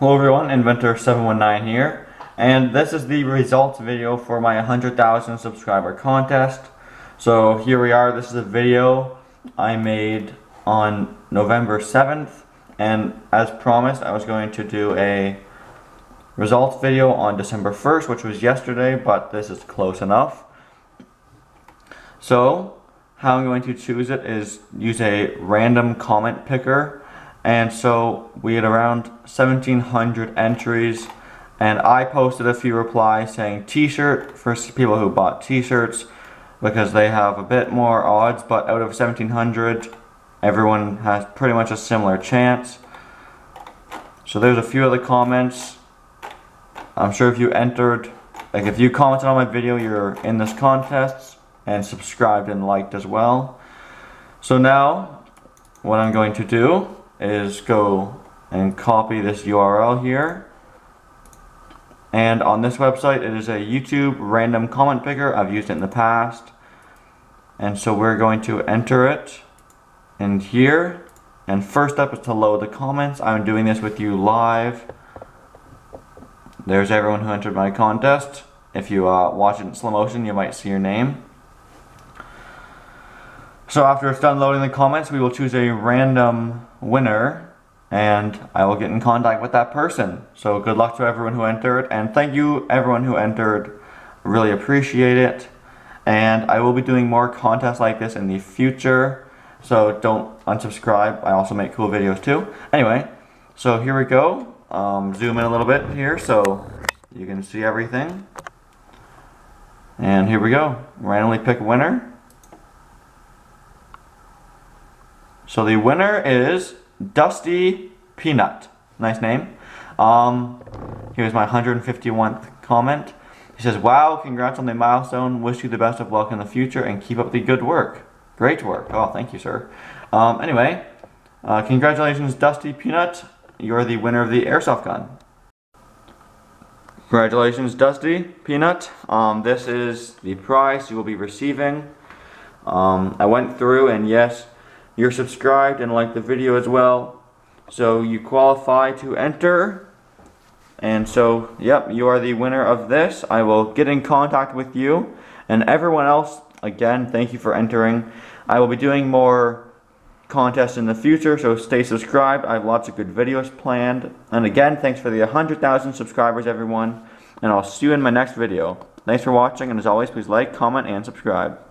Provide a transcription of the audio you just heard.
Hello everyone, Inventor719 here, and this is the results video for my 100,000 subscriber contest. So here we are, this is a video I made on November 7th, and as promised I was going to do a results video on December 1st, which was yesterday, but this is close enough. So, how I'm going to choose it is use a random comment picker and so we had around 1700 entries. And I posted a few replies saying t-shirt for people who bought t-shirts because they have a bit more odds. But out of 1700 everyone has pretty much a similar chance. So there's a few other comments. I'm sure if you entered like if you commented on my video you're in this contest and subscribed and liked as well. So now what I'm going to do is go and copy this URL here. And on this website, it is a YouTube random comment picker. I've used it in the past. And so we're going to enter it in here. And first up is to load the comments. I'm doing this with you live. There's everyone who entered my contest. If you uh, watch it in slow motion, you might see your name. So after it's done loading the comments, we will choose a random winner and I will get in contact with that person. So good luck to everyone who entered and thank you everyone who entered. Really appreciate it. And I will be doing more contests like this in the future. So don't unsubscribe. I also make cool videos too. Anyway, so here we go. Um, zoom in a little bit here so you can see everything. And here we go. Randomly pick winner. So the winner is Dusty Peanut. Nice name. Um, here's my 151st comment. He says, Wow, congrats on the milestone. Wish you the best of luck in the future and keep up the good work. Great work. Oh, thank you, sir. Um, anyway, uh, congratulations, Dusty Peanut. You're the winner of the airsoft gun. Congratulations, Dusty Peanut. Um, this is the prize you will be receiving. Um, I went through and yes, you're subscribed and like the video as well. So you qualify to enter. And so, yep, you are the winner of this. I will get in contact with you. And everyone else, again, thank you for entering. I will be doing more contests in the future, so stay subscribed. I have lots of good videos planned. And again, thanks for the 100,000 subscribers, everyone. And I'll see you in my next video. Thanks for watching, and as always, please like, comment, and subscribe.